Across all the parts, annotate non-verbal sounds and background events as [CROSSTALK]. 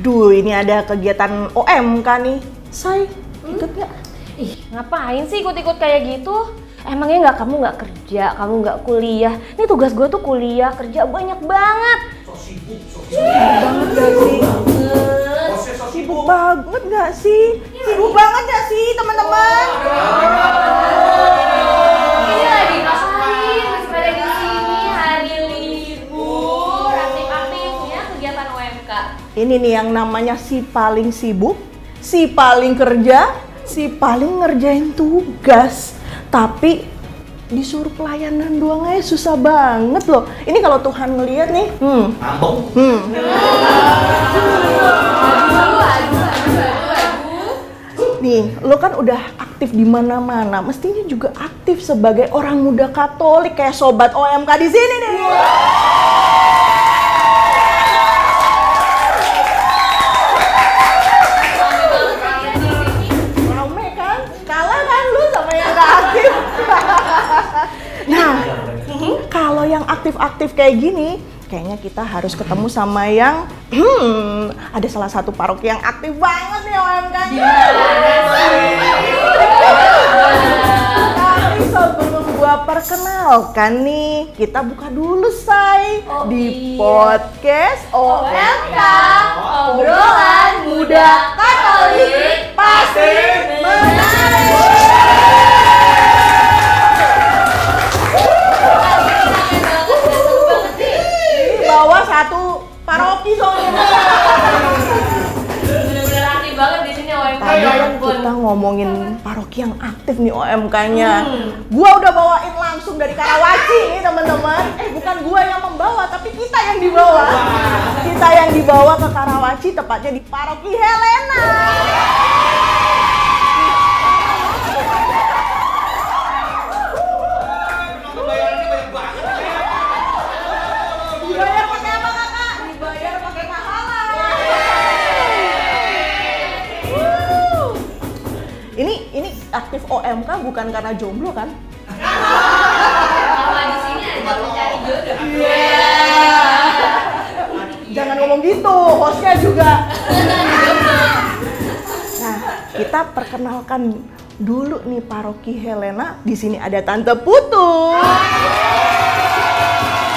Aduh, ini ada kegiatan OMK nih. Say, ikut nggak? Ih, ngapain sih ikut-ikut kayak gitu? Emangnya nggak kamu nggak kerja, kamu nggak kuliah? Ini tugas gue tuh kuliah, kerja banyak banget. banget gak sih? Sibuk banget gak sih? Sibuk banget gak sih teman-teman? Ini lagi ngapain? Masih pada di Ini nih yang namanya si paling sibuk, si paling kerja, si paling ngerjain tugas. Tapi disuruh pelayanan doang aja susah banget loh. Ini kalau Tuhan ngeliat nih, hmm, hmm. Nih, lo kan udah aktif di mana-mana, mestinya juga aktif sebagai orang muda Katolik kayak sobat OMK di sini nih. Aktif-aktif kayak gini, kayaknya kita harus ketemu sama yang hmm, ada salah satu paroki yang aktif banget nih OMK-nya. Tapi sebelum gua perkenalkan nih, kita buka dulu say Oh, di iya. podcast OMK obrolan muda Katolik pasti menarik. Satu paroki soalnya. Bener-bener aktif banget di sini UMK Tadi ya kan ampun. kita ngomongin paroki yang aktif nih OMK-nya. Gua udah bawain langsung dari Karawaci nih teman-teman. Eh bukan gua yang membawa, tapi kita yang dibawa. Kita yang dibawa ke Karawaci, tepatnya di paroki Helena. Aktif OMK bukan karena jomblo kan? Di sini ada mencari jodoh. Jangan ngomong gitu, hostnya juga. Nah, kita perkenalkan dulu nih paroki Helena. Di sini ada Tante Putu.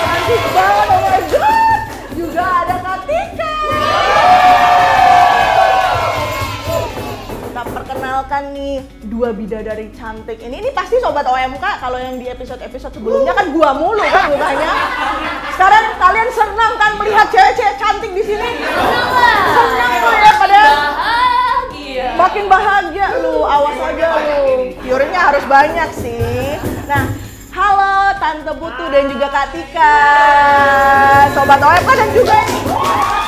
Cantik banget, perkenalkan nih dua bidadari cantik ini. Ini pasti sobat OMK kalau yang di episode-episode sebelumnya kan gua mulu kan mukanya. Sekarang kalian senang kan melihat cewek-cewek cantik di sini? Senang tuh ya pada Bahagia. makin bahagia lu. Awas aja lu. Viewernya harus banyak sih. Nah, halo Tante Putu dan juga Kak Tika. Sobat OMK dan juga ini.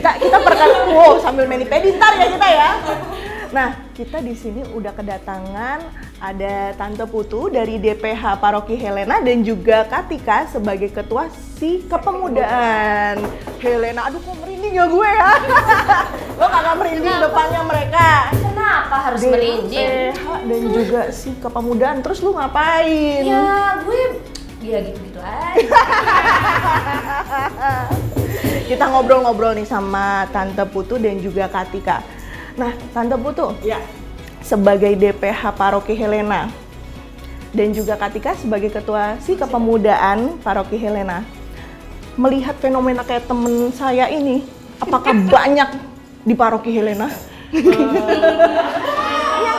Kita kita perkenalkan wow sambil mani pedi ntar ya kita ya. Nah, kita di sini udah kedatangan ada Tante Putu dari DPH Paroki Helena dan juga Katika sebagai ketua si kepemudaan. Helena, aduh kok merinding ya gue ya. [LAUGHS] Lo kagak merinding depannya mereka. Kenapa harus merinding? DPH dan juga si kepemudaan. Terus lu ngapain? Ya gue ya gitu-gitu aja. [LAUGHS] Kita ngobrol-ngobrol nih sama Tante Putu dan juga Katika. Nah, Tante Putu, Ya. sebagai DPH Paroki Helena dan juga Katika sebagai ketua si kepemudaan Paroki Helena. Melihat fenomena kayak temen saya ini, apakah [LAUGHS] banyak di Paroki Helena? Iya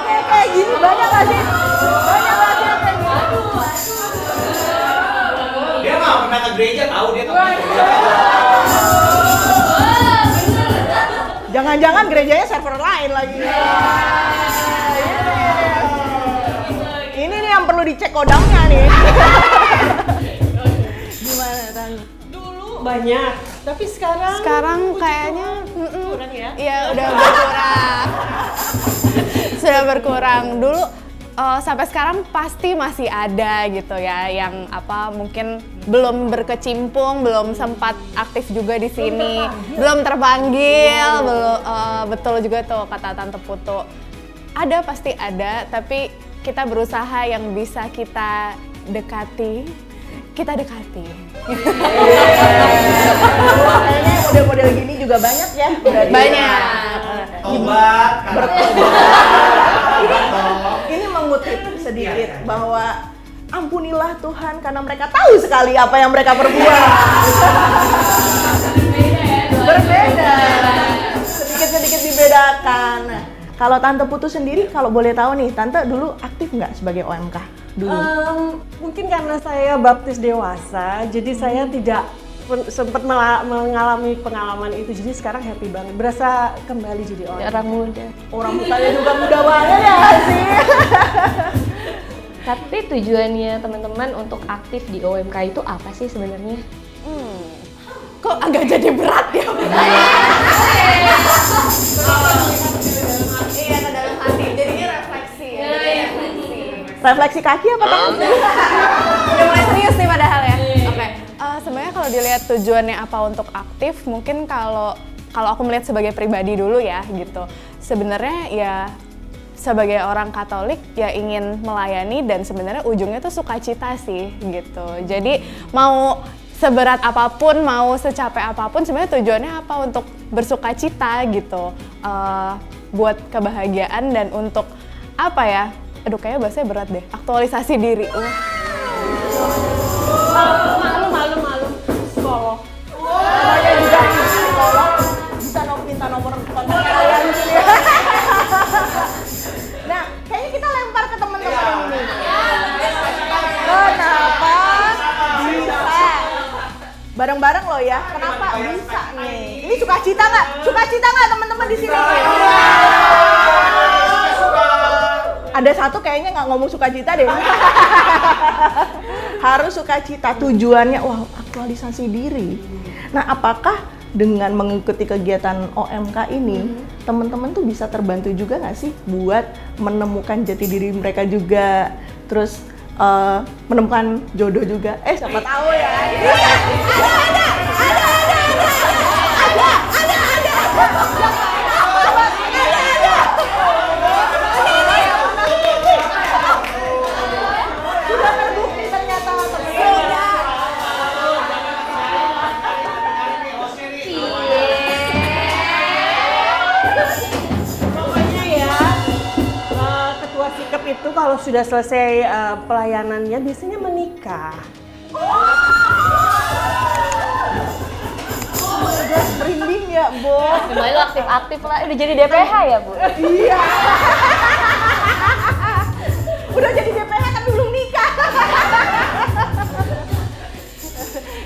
kayak kayak gini banyak gak sih? Banyak sih yang? Dia mah pernah ke gereja tahu dia. Jangan-jangan gerejanya server lain lagi. Ini nih yang perlu dicek kodamnya nih. Gimana Tan? Dulu banyak, tapi sekarang Sekarang kayaknya kurang ya. Iya udah berkurang. [LAUGHS] Sudah berkurang. Dulu eh, sampai sekarang pasti masih ada gitu ya yang apa mungkin belum berkecimpung, belum sempat aktif juga di sini, belum terpanggil, belum eh, betul juga tuh kata Tante Putu. ada pasti ada, tapi kita berusaha yang bisa kita dekati, kita dekati. Kayaknya model-model gini juga banyak ya. Banyak. Tobat, Ini mengutip sedikit Iya, iya. bahwa ampunilah Tuhan karena mereka tahu sekali apa yang mereka perbuat. Berbeda. Sedikit-sedikit dibedakan. Nah, kalau Tante Putu sendiri, kalau boleh tahu nih, Tante dulu aktif nggak sebagai OMK? Dulu. Em, mungkin karena saya baptis dewasa, jadi saya tidak pen- sempat mengalami pengalaman itu. Jadi sekarang happy banget, berasa kembali jadi orang. Orang muda. Orang mukanya juga muda banget ya sih. [LAUGHS] Tapi tujuannya teman-teman untuk aktif di OMK itu apa sih sebenarnya? Kok agak jadi berat ya? Iya, ke dalam hati. Jadinya refleksi ya. Refleksi kaki apa tangan? Udah mulai serius nih padahal dilihat tujuannya apa untuk aktif, mungkin kalau kalau aku melihat sebagai pribadi dulu ya gitu. Sebenarnya ya sebagai orang Katolik ya ingin melayani dan sebenarnya ujungnya tuh sukacita sih gitu. Jadi mau seberat apa pun, mau secapek apa pun, sebenarnya tujuannya apa untuk bersukacita gitu, Eh, buat kebahagiaan dan untuk apa ya? Aduh kayaknya bahasanya berat deh. Aktualisasi diri. Wah. Psikolog. Namanya juga psikolog. Bisa nom- minta nomor kontak kalian. [LAUGHS] Nah, kayaknya kita lempar ke teman-teman ini. Kenapa bisa? Bareng-bareng loh ya. Kenapa bisa nih? Ini suka cita nggak? Suka cita nggak teman-teman di sini? Ada satu kayaknya nggak ngomong sukacita deh. [LAUGHS] Harus sukacita. Tujuannya, wah aktualisasi diri. Nah, apakah dengan mengikuti kegiatan OMK ini, teman-teman tuh bisa terbantu juga nggak sih buat menemukan jati diri mereka juga, terus eh, menemukan jodoh juga? Eh, siapa tahu ya? Sudah Pokoknya ya, eh, ketua sikap itu kalau sudah selesai eh, pelayanannya biasanya menikah. Udah merinding ya, Bo. Kembali aktif-aktif lah, udah jadi DPH ya bu? Iya. [LAUGHS] Udah jadi DPH tapi belum nikah. [LAUGHS]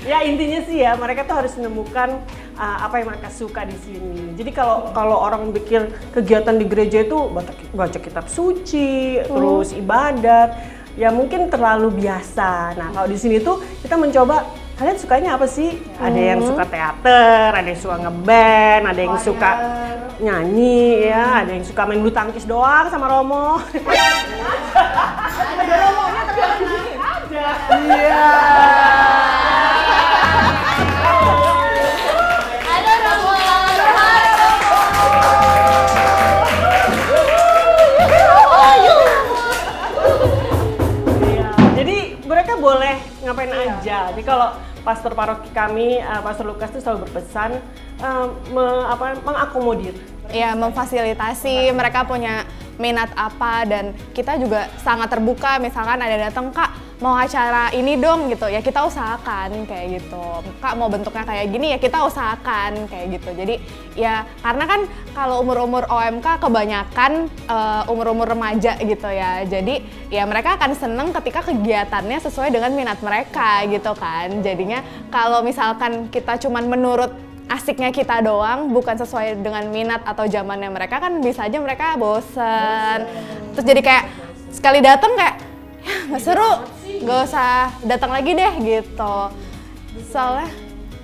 Ya intinya sih ya mereka tuh harus menemukan uh, apa yang mereka suka di sini. Jadi kalau kalau orang bikin kegiatan di gereja itu baca, baca kitab suci, terus ibadat, ya mungkin terlalu biasa. Nah kalau di sini tuh kita mencoba kalian sukanya apa sih? Ada yang suka teater, ada yang suka ngeband, ada yang suka nyanyi, ya, ada yang suka main bulu tangkis doang sama Romo. Ada sini. Ada. Iya. Jadi kalau pastor paroki kami, uh, Pastor Lukas itu selalu berpesan uh, me- apa, mengakomodir. Ya memfasilitasi mereka punya minat apa dan kita juga sangat terbuka. Misalkan ada datang kak mau acara ini dong gitu. Ya kita usahakan kayak gitu. Kak mau bentuknya kayak gini ya kita usahakan kayak gitu. Jadi ya karena kan kalau umur-umur OMK kebanyakan eh, umur-umur remaja gitu ya. Jadi ya mereka akan seneng ketika kegiatannya sesuai dengan minat mereka gitu kan. Jadinya kalau misalkan kita cuman menurut asiknya kita doang, bukan sesuai dengan minat atau zamannya mereka kan bisa aja mereka bosen. Terus jadi kayak sekali datang kayak ya nggak seru, nggak usah datang lagi deh gitu. Soalnya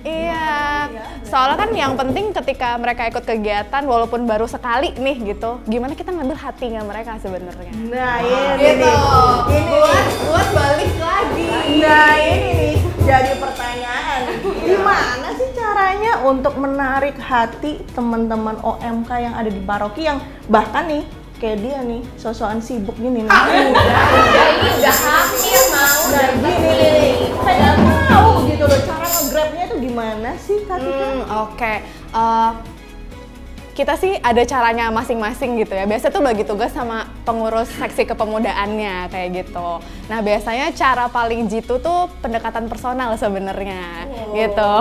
iya, soalnya kan yang penting ketika mereka ikut kegiatan walaupun baru sekali nih gitu, gimana kita ngambil hatinya mereka sebenarnya. Nah, ini nih. Ini nih. buat balik lagi. Nah, ini nih jadi pertanyaan. Gimana caranya untuk menarik hati teman-teman OMK yang ada di paroki yang bahkan nih kayak dia nih, sosokan sibuk gini nih. Ya ini udah hamil mau udah Gini nih, pengen tahu gitu loh. Cara nge-grabnya itu gimana sih Kak? Hmm, Oke, Eh, kita sih ada caranya masing-masing gitu ya. Biasa tuh bagi tugas sama pengurus seksi kepemudaannya kayak gitu. Nah biasanya cara paling jitu tuh pendekatan personal sebenarnya gitu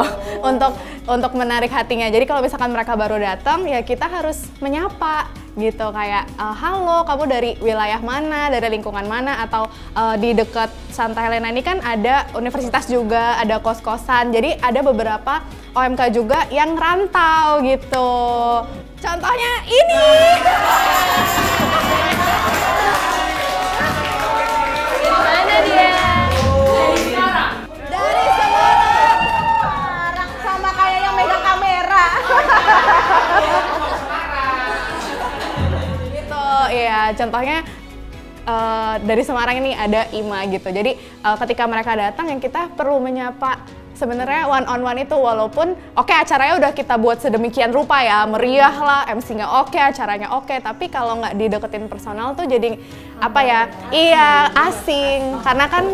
untuk untuk menarik hatinya. Jadi kalau misalkan mereka baru datang ya kita harus menyapa gitu kayak "Eh, halo kamu dari wilayah mana dari lingkungan mana? Atau eh, di dekat Santa Helena ini kan ada universitas juga ada kos-kosan. Jadi ada beberapa OMK juga yang rantau gitu. Contohnya ini ya contohnya eh, dari Semarang ini ada Ima gitu. Jadi eh, ketika mereka datang yang kita perlu menyapa sebenarnya one on one itu walaupun oke acaranya udah kita buat sedemikian rupa ya meriah lah MC-nya oke acaranya oke tapi kalau nggak dideketin personal tuh jadi apa ya iya asing. Karena kan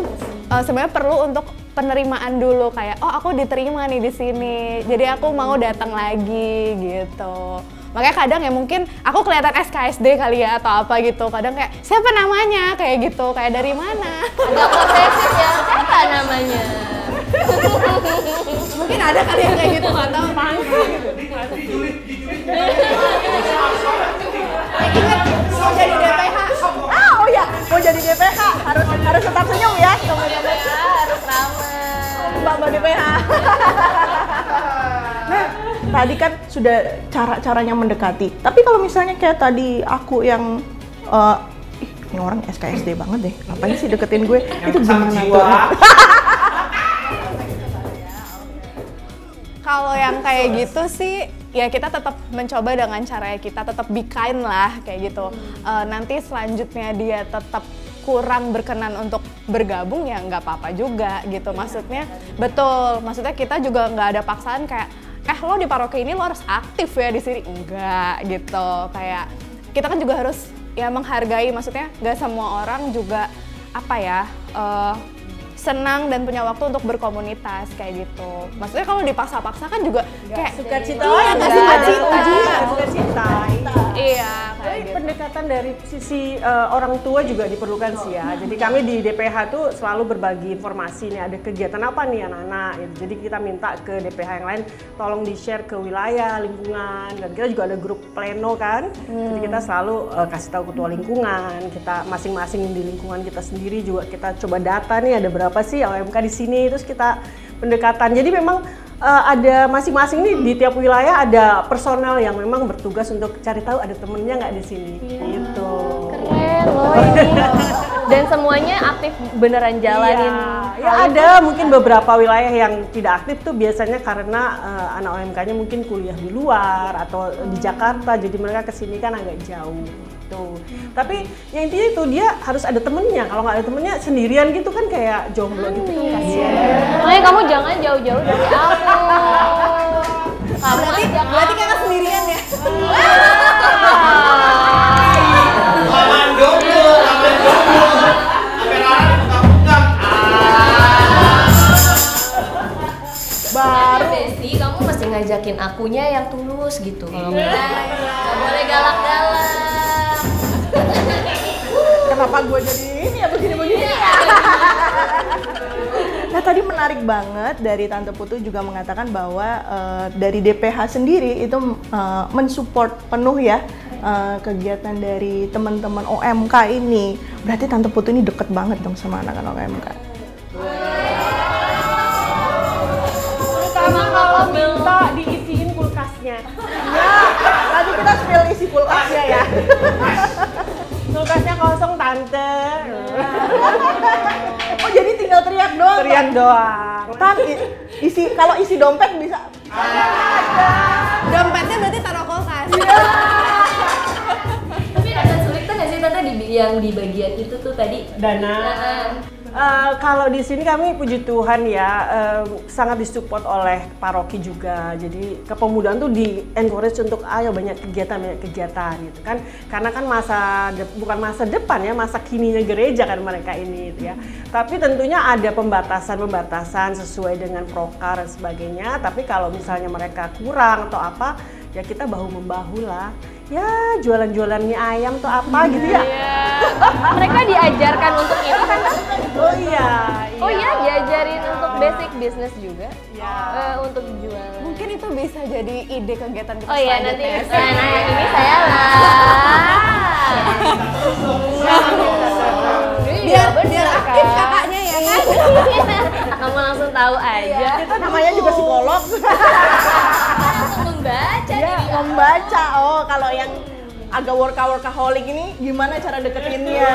eh, sebenarnya perlu untuk penerimaan dulu kayak oh aku diterima nih di sini jadi aku mau datang lagi gitu makanya kadang ya mungkin aku kelihatan SKSD kali ya atau apa gitu. Kadang kayak siapa namanya? Kayak gitu. Kayak dari mana? Agak posesif ya. Siapa namanya? [LAUGHS] mungkin ada kali yang kayak gitu nggak tahu tadi kan sudah cara-caranya mendekati. Tapi kalau misalnya kayak tadi aku yang eh, ih, ini orang SKSD banget deh. Ngapain sih deketin gue? itu sang gimana tuh? Kalau yang kayak gitu sih ya kita tetap mencoba dengan cara kita tetap be kind lah kayak gitu. Eh, nanti selanjutnya dia tetap kurang berkenan untuk bergabung ya nggak apa-apa juga gitu. Maksudnya betul. Maksudnya kita juga nggak ada paksaan kayak eh lo di paroki ini lo harus aktif ya di sini enggak gitu. Kayak kita kan juga harus ya menghargai maksudnya nggak semua orang juga apa ya eh, senang dan punya waktu untuk berkomunitas kayak gitu. Maksudnya kalau dipaksa-paksa kan juga kayak suka cita Iya, nggak suka cita. Dari sisi eh, orang tua juga diperlukan sih ya. Jadi kami di DPH tuh selalu berbagi informasi nih ada kegiatan apa nih anak-anak. gitu. Jadi kita minta ke DPH yang lain tolong di share ke wilayah, lingkungan dan kita juga ada grup pleno kan. Jadi kita selalu eh, kasih tahu ketua lingkungan. Kita masing-masing di lingkungan kita sendiri juga kita coba data nih ada berapa sih OMK di sini terus kita pendekatan. Jadi memang eh, ada masing-masing nih di tiap wilayah ada personel yang memang bertugas untuk cari tahu ada temennya nggak di sini gitu. Keren loh ini. Dan semuanya aktif beneran jalanin. Iya, ya ada mungkin beberapa wilayah yang tidak aktif tuh biasanya karena eh, anak OMK-nya mungkin kuliah di luar atau di Jakarta jadi mereka ke sini kan agak jauh gitu. Tapi yang intinya itu dia harus ada temennya. Kalau nggak ada temennya sendirian gitu kan kayak jomblo gitu kan kasihan. Makanya kamu jangan jauh-jauh dari aku. Kamu ajak Berarti kakak banget dari Tante Putu juga mengatakan bahwa eh, dari DPH sendiri itu eh, mensupport penuh ya eh, kegiatan dari teman-teman OMK ini. Berarti Tante Putu ini deket banget dong sama anak-anak OMK. Terutama kalau minta diisiin kulkasnya. Ya, nanti kita spill isi kulkasnya ya. Kulkasnya kosong tante. [LAUGHS] Oh jadi tinggal teriak doang. Teriak doang. Tan, i- isi kalau isi dompet bisa. Dompetnya berarti taruh kulkas. Tapi agak sulit tuh nggak sih tante di yang di bagian itu tuh tadi? Dana. Eh, kalau di sini kami puji Tuhan ya eh, sangat disupport oleh paroki juga. Jadi kepemudaan tuh di encourage untuk ayo banyak kegiatan banyak kegiatan gitu kan. Karena kan masa bukan masa depan ya masa kininya gereja kan mereka ini gitu ya. Tapi tentunya ada pembatasan-pembatasan sesuai dengan prokar dan sebagainya. Tapi kalau misalnya mereka kurang atau apa ya kita bahu membahu lah. Ya jualan-jualan mie ayam tuh apa gitu ya. Mereka diajarkan untuk itu kan? Oh iya. Oh iya, diajarin untuk basic business juga. Iya. Eh, untuk jualan. Mungkin itu bisa jadi ide kegiatan kita Oh iya nanti nah, nah yang ini saya lah. Iya, biar biar aktif kakaknya ya kan. Kamu langsung tahu aja. Kita namanya juga psikolog. [LAUGHS] Membaca ya, nih. membaca. Oh, kalau yang agak worka workaholic ini gimana cara deketinnya?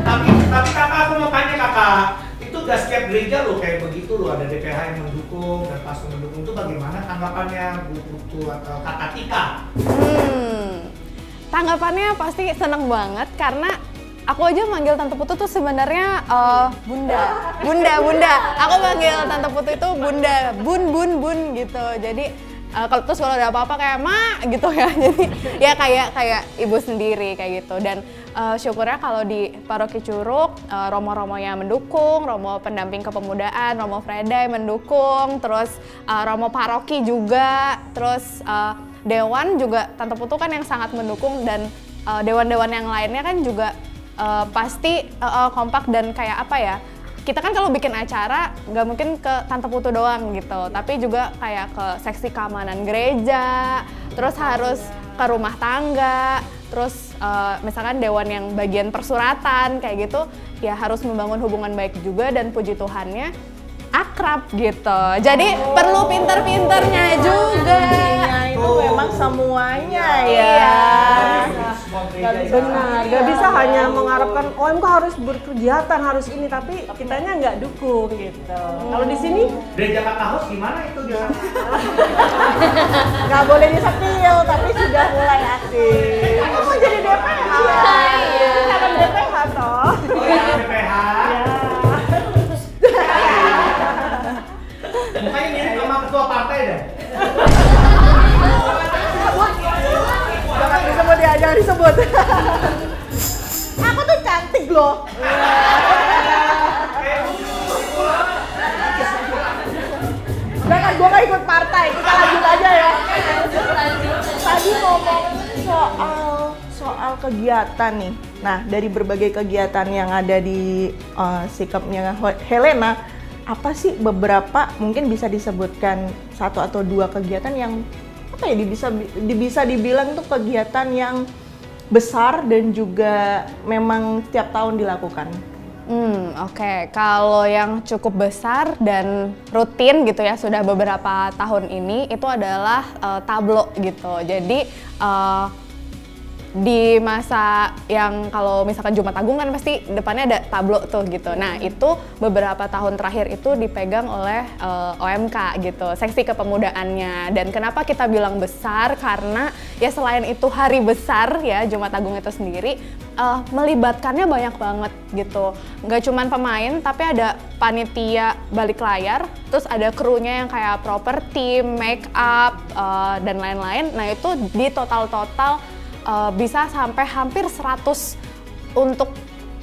Tapi tapi kakak aku mau tanya kakak, itu gak setiap gereja loh kayak begitu loh ada DPH yang mendukung dan pastor mendukung itu bagaimana tanggapannya Bu Putu atau kakak Tika? Hmm, tanggapannya pasti seneng banget karena aku aja manggil Tante Putu tuh sebenarnya eh, bunda, bunda, bunda. Aku manggil Tante Putu itu bunda, bun, bun, bun gitu. Jadi eh, kalau terus kalau ada apa-apa kayak ma gitu ya. [LAUGHS] Jadi ya kayak kayak ibu sendiri kayak gitu. Dan eh, syukurnya kalau di Paroki Curug eh, romo-romo yang mendukung, romo pendamping kepemudaan, romo Freday mendukung, terus eh, romo paroki juga, terus eh, dewan juga Tante Putu kan yang sangat mendukung dan dewan-dewan yang lainnya kan juga eh, pasti eh, eh, kompak dan kayak apa ya kita kan kalau bikin acara nggak mungkin ke Tante Putu doang gitu tapi juga kayak ke seksi keamanan gereja terus harus ke rumah tangga terus eh, misalkan dewan yang bagian persuratan kayak gitu ya harus membangun hubungan baik juga dan puji Tuhannya akrab gitu jadi perlu pinter-pinternya juga Nah, itu memang semuanya ya. Iya. Benar, gak bisa hanya mengharapkan OMK harus berkegiatan harus ini, tapi kitanya nggak dukung gitu. Kalau di sini Gereja kakak host gimana itu di sana? [LAUGHS] Nggak boleh disetil, tapi sudah mulai aktif. aku mau jadi DPH. Iya. Karena DPH toh. Oh ya DPH. [LAUGHS] Mukanya mirip sama ketua partai deh. Jangan disebut ya, jangan disebut. Aku tuh cantik loh. Udah kan, gue gak ikut partai, kita lanjut aja ya. Tadi ngomong soal soal kegiatan nih. Nah, dari berbagai kegiatan yang ada di eh, sikapnya Helena, apa sih beberapa mungkin bisa disebutkan satu atau dua kegiatan yang apa ya bisa bisa dibilang tuh kegiatan yang besar dan juga memang tiap tahun dilakukan. Hmm, oke. Kalau yang cukup besar dan rutin gitu ya sudah beberapa tahun ini itu adalah eh, tablo gitu. Jadi eh, di masa yang kalau misalkan Jumat Agung kan pasti depannya ada tablo tuh gitu. Nah itu beberapa tahun terakhir itu dipegang oleh eh, OMK gitu, seksi kepemudaannya. Dan kenapa kita bilang besar? Karena ya selain itu hari besar ya Jumat Agung itu sendiri eh, melibatkannya banyak banget gitu. Nggak cuman pemain tapi ada panitia balik layar, terus ada krunya yang kayak properti, make up eh, dan lain-lain. Nah itu di total-total uh, bisa sampai hampir 100 untuk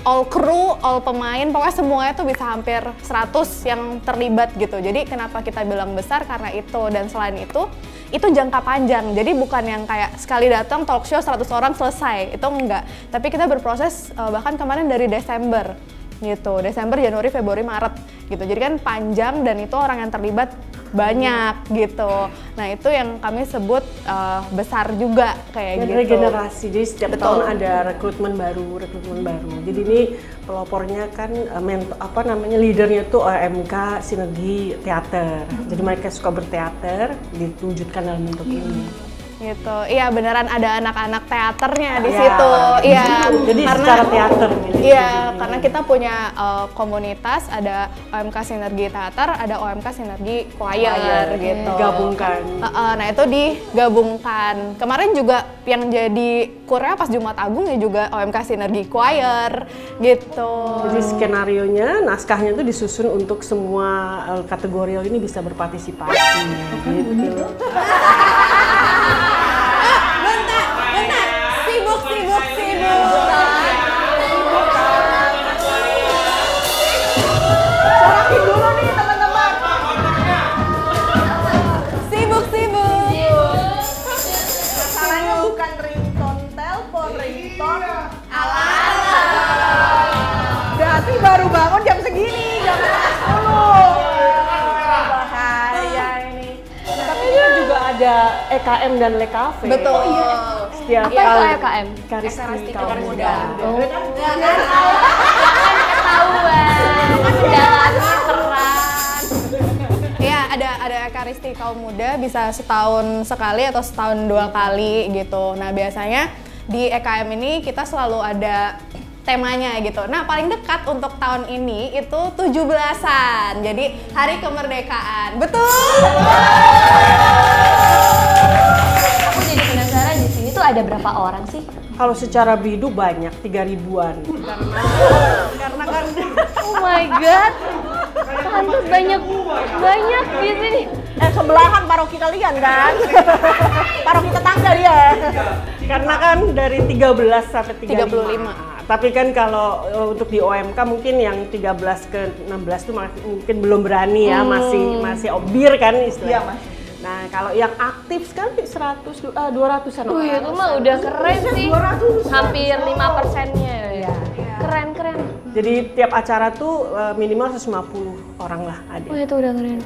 all crew, all pemain, pokoknya semuanya tuh bisa hampir 100 yang terlibat gitu. Jadi kenapa kita bilang besar karena itu dan selain itu itu jangka panjang. Jadi bukan yang kayak sekali datang talk show 100 orang selesai. Itu enggak. Tapi kita berproses uh, bahkan kemarin dari Desember gitu. Desember, Januari, Februari, Maret gitu. Jadi kan panjang dan itu orang yang terlibat banyak gitu. Nah, itu yang kami sebut uh, besar juga kayak Dan gitu. regenerasi, jadi setiap Betul. tahun ada rekrutmen baru, rekrutmen baru. Jadi ini pelopornya kan eh, mentor, apa namanya leadernya tuh OMK Sinergi Teater. Jadi mereka suka berteater, diwujudkan dalam bentuk ini. Gitu. Iya beneran ada anak-anak teaternya di Ya, situ. Iya. Jadi secara teater. Iya, karena kita punya uh, komunitas ada OMK Sinergi Teater, ada OMK Sinergi Choir gitu. Digabungkan. Heeh, nah itu digabungkan. Kemarin juga yang jadi Korea pas Jumat Agung ya juga OMK Sinergi Choir gitu. Jadi skenario-nya, naskahnya itu disusun untuk semua eh, kategori ini bisa berpartisipasi. gitu. [LAUGHS] EKM dan Lekafe. Betul. Setiap Apa itu. EKM? Ekaristi Kaum Muda. muda. Oh. Ketahuan. Jalannya keren. Iya, ada ada ekaristi kaum muda bisa setahun sekali atau setahun dua kali gitu. Nah, biasanya di EKM ini kita selalu ada temanya gitu. Nah, paling dekat untuk tahun ini itu 17-an. Jadi hari kemerdekaan. Betul. Ada berapa orang sih? Kalau secara bidu banyak, tiga ribuan. Karena kan Oh my god. Tante banyak banyak di sini. eh sebelahan paroki kalian kan? paroki tetangga dia. Karena kan dari 13 sampai 35. 35. Tapi kan kalau uh, untuk di OMK mungkin yang 13 ke 16 itu masih- mungkin belum berani ya, masih masih obir kan istilahnya. Iya, Mas. Nah, kalau yang aktif sekarang 100 du- ah, 200-an. Wih itu mah udah keren sih. 200. Hampir 5 persennya. Iya. Keren keren. Jadi tiap acara tuh uh, minimal 150 orang lah ada. Wih itu udah keren. [LAUGHS]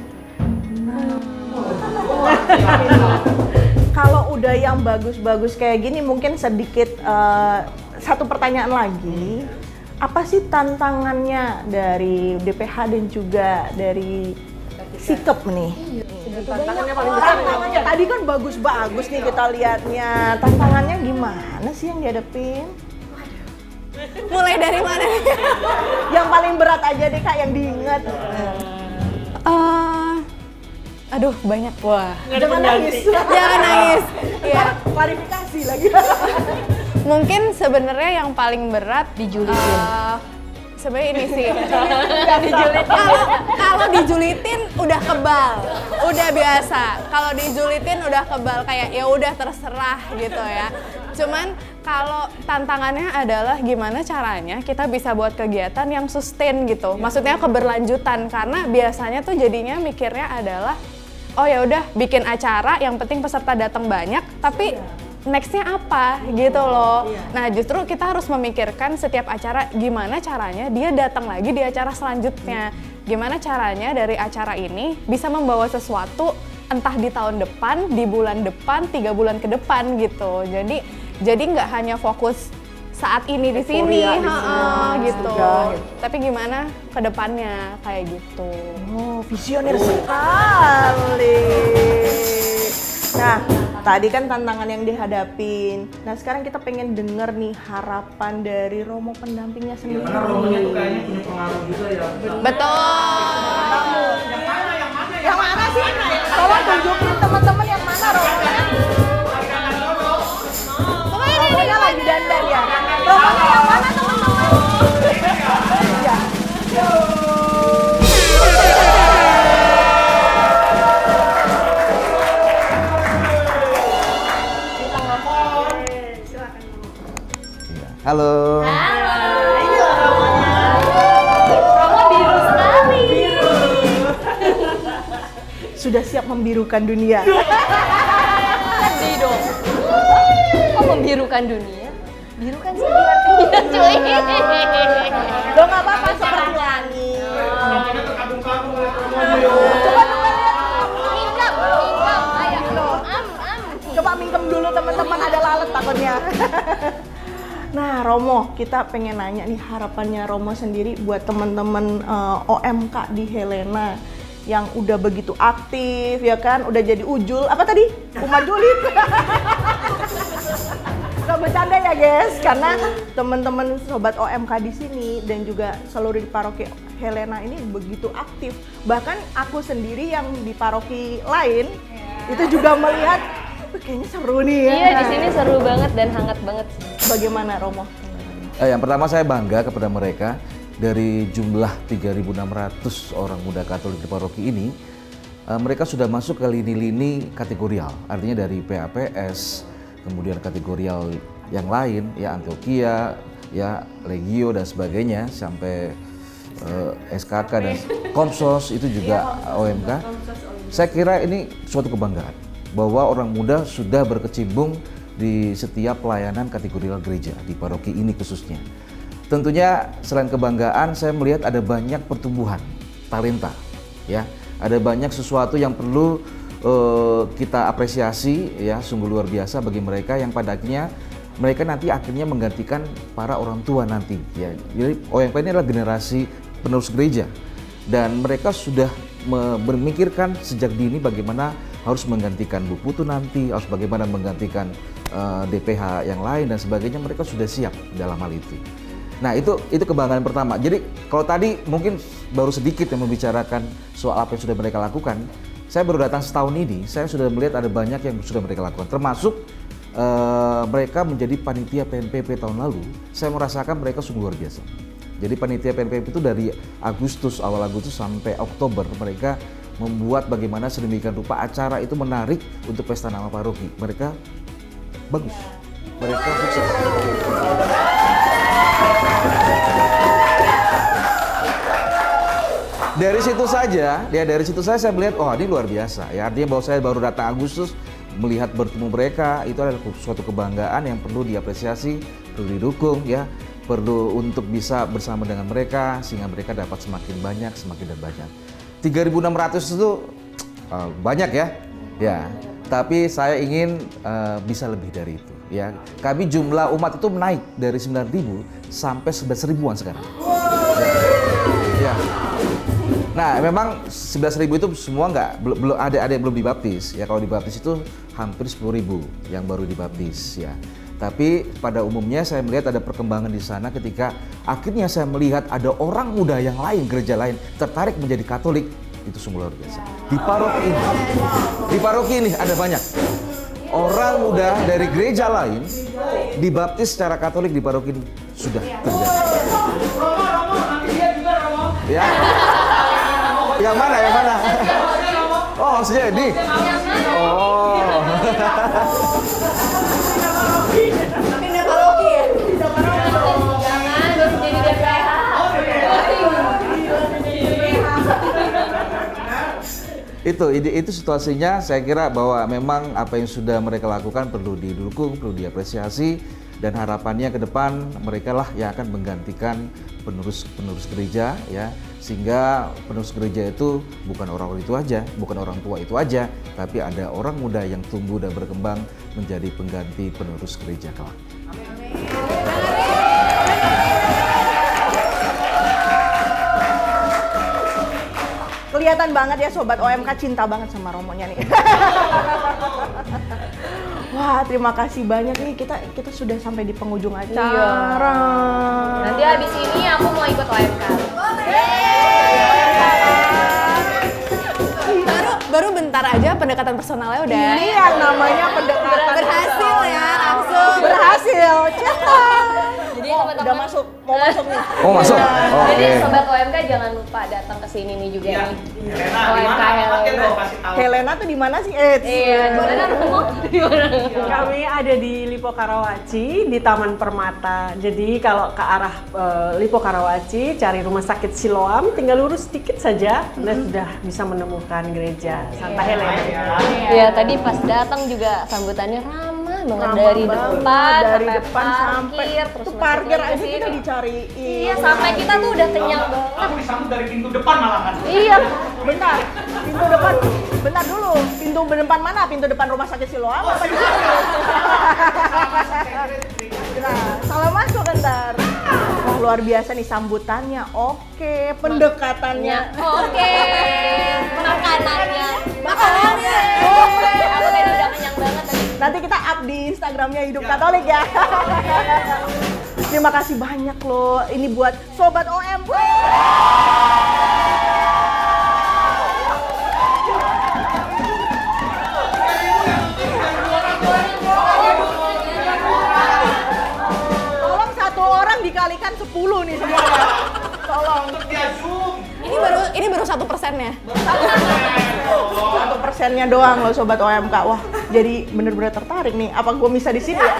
Kalau udah yang bagus-bagus kayak gini mungkin sedikit eh, satu pertanyaan lagi. Apa sih tantangannya dari DPH dan juga dari Sikep nih? Tantangannya paling besar ya. Tantangannya tadi kan bagus-bagus nih kita lihatnya. Tantangannya gimana sih yang dihadapin? Mulai dari mana? [LAUGHS] Yang paling berat aja deh kak yang diingat. Eh, aduh, banyak. Wah. [LAUGHS] Jangan nangis. Jangan nangis. Iya. Klarifikasi lagi. [LAUGHS] Mungkin sebenarnya yang paling berat Dijulitin. eh, sebenarnya ini sih. [LAUGHS] Kalau kalau dijulitin udah kebal, udah biasa. Kalau dijulitin udah kebal kayak ya udah terserah gitu ya. Cuman kalau tantangannya adalah gimana caranya kita bisa buat kegiatan yang sustain gitu. Maksudnya keberlanjutan karena biasanya tuh jadinya mikirnya adalah oh ya udah bikin acara yang penting peserta datang banyak tapi nextnya apa gitu loh. Nah justru kita harus memikirkan setiap acara gimana caranya dia datang lagi di acara selanjutnya. Gimana caranya dari acara ini bisa membawa sesuatu entah di tahun depan, di bulan depan, tiga bulan ke depan gitu. Jadi jadi nggak hanya fokus saat ini di sini, gitu. sudah. Tapi gimana ke depannya kayak gitu. Oh, visioner sekali. Nah, tadi kan tantangan yang dihadapin. Nah, sekarang kita pengen denger nih harapan dari Romo pendampingnya Ya, sendiri. karena romonya tuh kayaknya punya pengaruh juga ya. Betul. Yang mana, yang mana, Yang mana sih? Tolong tunjukin teman-teman yang mana Romonya. Romonya lagi dandan ya. Romonya yang mana teman-teman? Iya. Halo. Romo biru sekali. [LAUGHS] Sudah siap membirukan dunia. [LAUGHS] Sedih dong. Kok membirukan dunia? Biru kan sedih artinya [LAUGHS] cuy. Lo nggak apa-apa seperti langit. Romonya Coba. Mingkem, mingkem. Ayo. Am, am. Coba mingkem dulu teman-teman ada lalat takutnya. Nah Romo, kita pengen nanya nih harapannya Romo sendiri buat teman-teman eh, OMK di Helena yang udah begitu aktif ya kan, udah jadi ujul apa tadi? Umar Julid. [LAUGHS] Gak bercanda ya guys, karena teman-teman sobat OMK di sini dan juga seluruh di paroki Helena ini begitu aktif. Bahkan aku sendiri yang di paroki lain itu juga melihat "Wih, kayaknya seru nih ya. Iya, di sini seru banget dan hangat banget. Bagaimana Romo? Eh, yang pertama saya bangga kepada mereka dari jumlah 3.600 orang muda Katolik di paroki ini, eh, mereka sudah masuk ke lini-lini kategorial, artinya dari PAPS, kemudian kategorial yang lain, ya Antioquia, ya Legio dan sebagainya, sampai eh, SKK dan [LAUGHS] Komsos itu juga OMK. Saya kira ini suatu kebanggaan bahwa orang muda sudah berkecimpung di setiap pelayanan kategorial gereja di paroki ini khususnya. Tentunya selain kebanggaan, saya melihat ada banyak pertumbuhan talenta, ya. Ada banyak sesuatu yang perlu eh, kita apresiasi, ya, sungguh luar biasa bagi mereka yang pada akhirnya mereka nanti akhirnya menggantikan para orang tua nanti, ya. Jadi OMP ini adalah generasi penerus gereja dan mereka sudah me- memikirkan sejak dini bagaimana harus menggantikan Bu Putu nanti, harus bagaimana menggantikan eh, DPH yang lain dan sebagainya. Mereka sudah siap dalam hal itu. Nah itu itu kebanggaan pertama. Jadi kalau tadi mungkin baru sedikit yang membicarakan soal apa yang sudah mereka lakukan. Saya baru datang setahun ini, saya sudah melihat ada banyak yang sudah mereka lakukan. Termasuk eh, mereka menjadi panitia PNPP tahun lalu. Saya merasakan mereka sungguh luar biasa. Jadi panitia PNPP itu dari Agustus awal Agustus sampai Oktober mereka membuat bagaimana sedemikian rupa acara itu menarik untuk pesta nama paroki. Mereka bagus. Mereka sukses. Dari situ saja, ya dari situ saja saya melihat, oh ini luar biasa. Ya artinya bahwa saya baru datang Agustus melihat bertemu mereka itu adalah suatu kebanggaan yang perlu diapresiasi, perlu didukung, ya perlu untuk bisa bersama dengan mereka sehingga mereka dapat semakin banyak, semakin dan banyak. 3.600 itu eh, banyak ya, ya. Tapi saya ingin eh, bisa lebih dari itu, ya. Kami jumlah umat itu naik dari 9.000 sampai 11.000-an sekarang. Ya. Nah, memang 11.000 itu semua nggak belum ada ada yang belum dibaptis. Ya kalau dibaptis itu hampir 10.000 yang baru dibaptis ya. Tapi pada umumnya saya melihat ada perkembangan di sana ketika akhirnya saya melihat ada orang muda yang lain, gereja lain tertarik menjadi Katolik. Itu sungguh luar biasa. Di paroki ini, di paroki ini ada banyak orang muda dari gereja lain dibaptis secara Katolik di paroki ini sudah terjadi. Ya. Yang mana? Yang mana? Oh, maksudnya. Oh. Itu itu situasinya saya kira bahwa memang apa yang sudah mereka lakukan perlu didukung, perlu diapresiasi dan harapannya ke depan mereka lah yang akan menggantikan penerus-penerus gereja ya sehingga penerus gereja itu bukan orang-orang itu aja, bukan orang tua itu aja, tapi ada orang muda yang tumbuh dan berkembang menjadi pengganti penerus gereja kelak. Kelihatan banget ya sobat OMK cinta banget sama Romonya nih. [LAUGHS] Wah, terima kasih banyak nih kita kita sudah sampai di penghujung acara. Nanti habis ini aku mau ikut OMK. Baru baru bentar aja pendekatan personalnya udah Ini yang namanya pendekatan berhasil ya langsung. Berhasil. Cepat. Udah masuk, mau masuk nih. [LAUGHS] Oh masuk? Oh, Jadi Oke. sobat OMK jangan lupa datang ke sini nih juga Iya. nih. Helena, OMK Helena. Helena tuh di mana sih? Eh, Iya, di mana rumah? Di mana? Kami ada di Lipo Karawaci di Taman Permata. Jadi kalau ke arah eh, Lipo Karawaci cari rumah sakit Siloam tinggal lurus sedikit saja Anda sudah bisa menemukan gereja Santa Helena. Iya, tadi pas datang juga sambutannya ramah banget Ramah dari banget, depan dari sampai depan sampai parkir, terus tuh masuk parkir aja kita dicariin. Iya, sampai kita tuh udah kenyang banget. Aku disambut dari pintu depan malahan. Iya, Bentar, pintu depan, bentar dulu. Pintu depan mana? Pintu depan rumah sakit Siloam apa di sini? Nah, salah masuk ntar. luar biasa nih sambutannya. Oke, pendekatannya. Oke, makanannya. Makanannya. Aku Nanti kita up di Instagramnya Hidup Katolik ya. [LAUGHS] Terima kasih banyak loh. Ini buat sobat OM. Tolong satu orang dikalikan 10 nih semuanya. Tolong. Dia zoom. Ini baru ini baru satu persennya. Satu persennya doang loh sobat OMK. Wah, jadi bener-bener tertarik nih. Apa gue bisa di sini ya?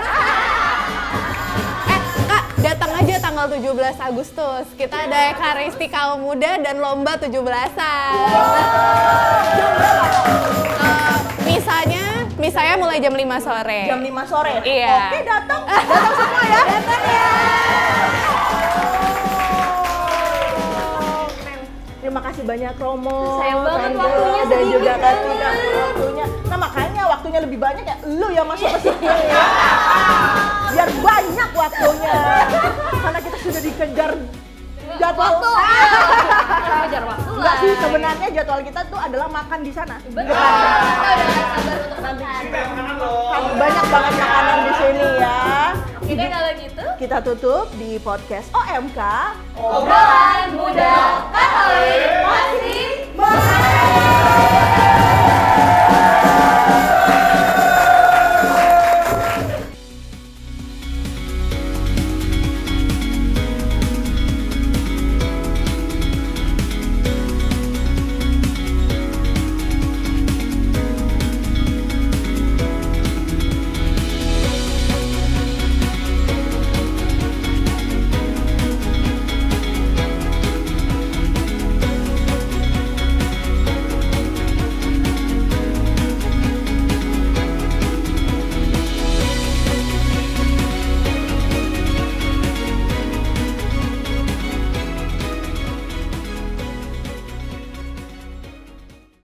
Eh, Kak, datang aja tanggal 17 Agustus. Kita ada Ekaristi Kaum Muda dan lomba 17-an. Eh, misanya, misanya mulai jam 5 sore. Jam 5 sore. Iya. Oke, datang. Datang semua ya. Datang ya. Terima kasih banyak Romo, Sayang banget waktunya dan juga. Katina waktunya. Waktunya lebih banyak ya lu yang masuk ke sini. Biar banyak waktunya. Karena kita sudah dikejar jadwal. Waktu. Kejar waktu Enggak sih, sebenarnya jadwal kita tuh adalah makan di sana. Betul. Lo. Banyak banget makanan di sini ya. Oke kalau gitu. Kita tutup di podcast OMK. Obrolan muda Katolik masih